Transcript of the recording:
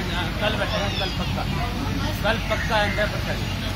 कल बैठेगा कल पक्का। कल पक्का हंड्रेड परसेंट